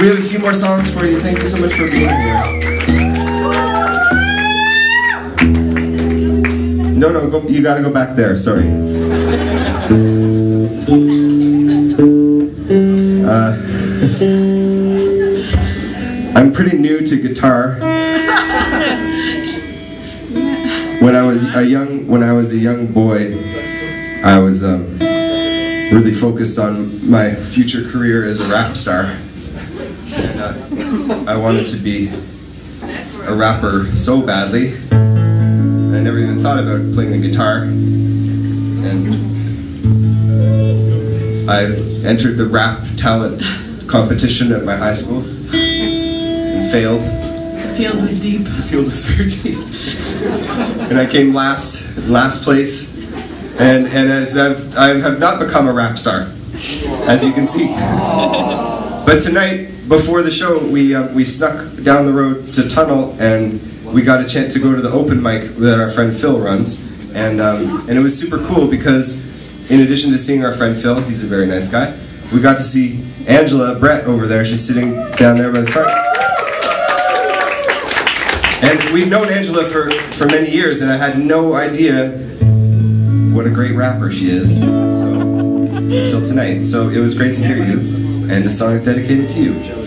We have a few more songs for you. Thank you so much for being here. No, no, go, you gotta go back there. Sorry. Uh, I'm pretty new to guitar. When I was a young, when I was a young boy, I was um, really focused on my future career as a rap star. I wanted to be a rapper so badly. I never even thought about playing the guitar. And I entered the rap talent competition at my high school and failed. The field was deep. The field was very deep. and I came last, last place. And, and as I've, I have not become a rap star, as you can see. But tonight, before the show, we, uh, we snuck down the road to Tunnel and we got a chance to go to the open mic that our friend Phil runs. And, um, and it was super cool because in addition to seeing our friend Phil, he's a very nice guy, we got to see Angela Brett over there. She's sitting down there by the front. And we've known Angela for, for many years, and I had no idea what a great rapper she is. So, until tonight. So it was great to hear you, and the song is dedicated to you.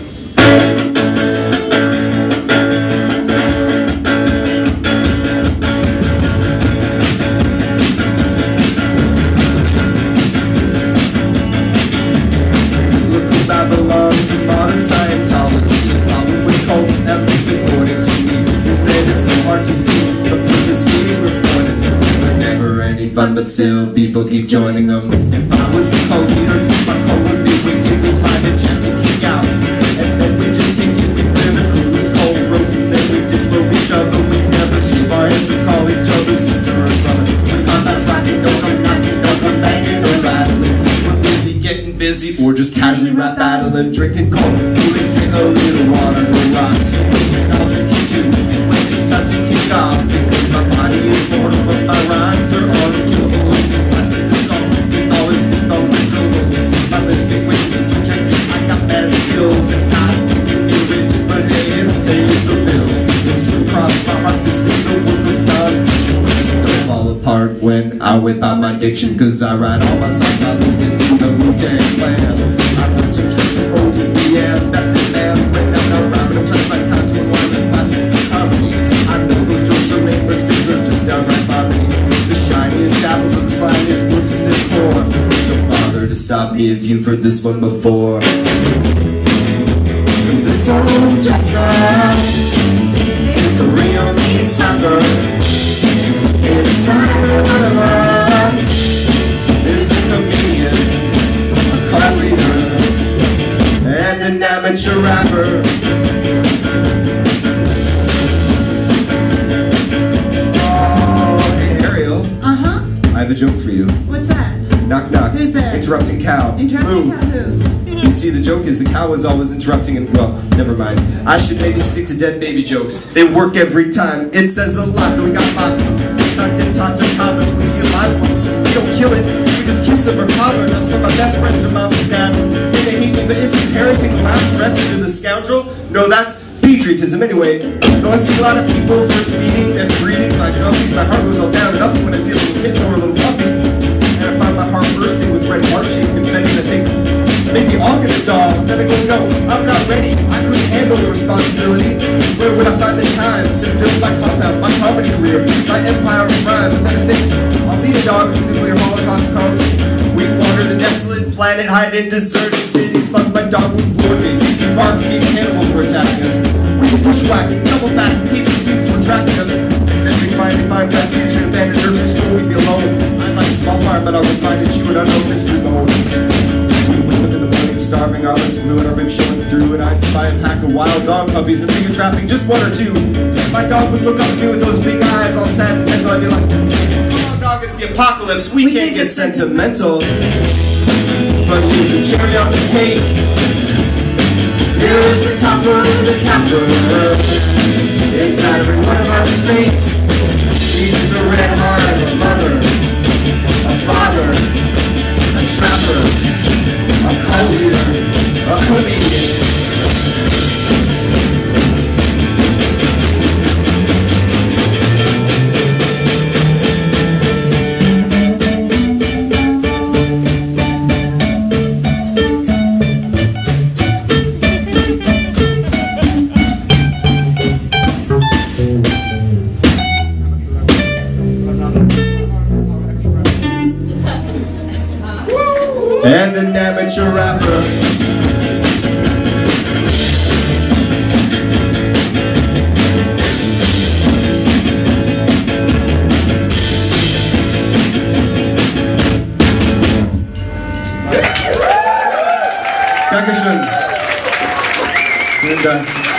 Fun, but still people keep joining them. If I was a cult or just casually rap battling, drinking cold. Please drink a little water, no rocks. And I'll drink it too. When it's time to kick off, because my body is mortal, but my rhymes are unkillable. Slicing the song with all its diphthongs and syllables. My mystic is eccentric. I got mad skills. It's not making me rich, but hey, it pays the bills. It's true cross my heart. This is a work of non-fiction. Don't fall apart when I whip out my diction. Cause I write all my songs Shiniest apples are the slimiest words in this core. Don't bother to stop me if you've heard this one before. This song's just not. It's a real mean sucker. Inside one of us is a comedian, a cult leader, and an amateur rapper. Have a joke for you. What's that? Knock knock. Who's there? Interrupting cow. Interrupting Boom. cow who? You see, the joke is the cow is always interrupting and, well, never mind. I should maybe stick to dead baby jokes. They work every time. It says a lot that we got lots of them. Not dead tots or toddlers, we see a live one. We don't kill it, we just kiss them or collar. Now some of my best friends are mom and dad. And they hate me, but isn't parenting the last refuge of the scoundrel? No, that's patriotism anyway. Though I see a lot of people first meeting and greeting like guppies, my heart goes all down and up when I see a little kitten or a little puppy. And I find my heart bursting with red heart-shaped confetti and I think, maybe I'll get a dog. Then I go, no, I'm not ready. I couldn't handle the responsibility. Where would I find the time to build my compound, uh, my comedy career, my empire of rhyme? But then I think, I'll need a dog if the nuclear holocaust comes. We wander the desolate planet, hide in deserted cities. Like my dog would warn me. Barking cannibals were attacking us. We were bushwhacking, double back, pieces meat were tracking us. Then we finally find refuge in abandoned nursery school, we'd be alone. I'd like a small fire, but I would find it you an unknown mystery mode. We wake up in the morning, starving, our lips blue and our ribs showing through. And I'd spy a pack of wild dog puppies and think of trapping just one or two. My dog would look up at me with those big eyes, all sad and gentle. I'd be like, come on, dog, it's the apocalypse. We, can't get sentimental. But here's the cherry on the cake. Here's the topper of the capper. Inside every one of our space beats the red heart and an amateur rapper. Dankeschön. Vielen.